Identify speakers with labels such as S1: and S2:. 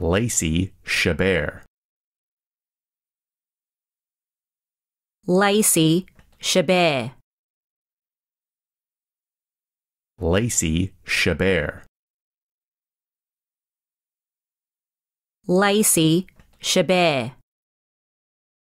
S1: Lacey Chabert.
S2: Lacey Chabert.
S1: Lacey Chabert.
S2: Lacey Chabert.